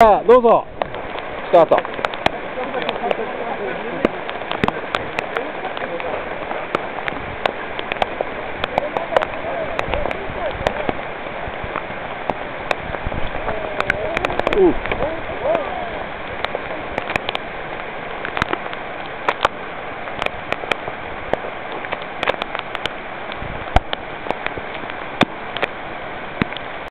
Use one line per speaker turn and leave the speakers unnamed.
あ、どうぞ。スタート。うん。